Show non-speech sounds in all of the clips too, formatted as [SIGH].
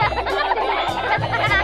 Ha ha ha ha!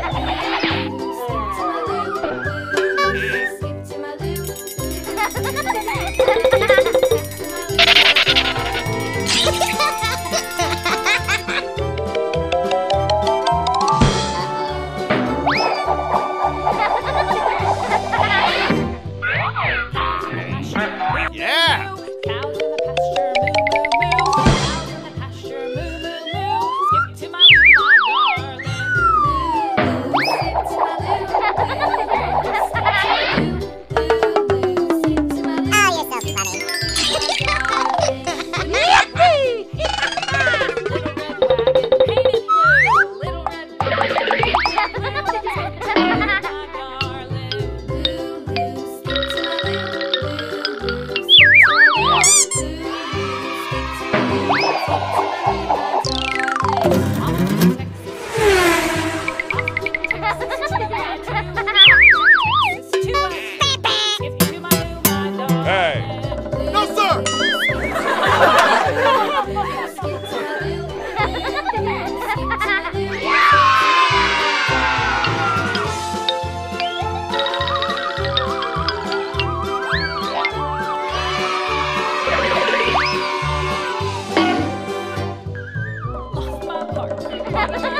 Música Clark. [LAUGHS]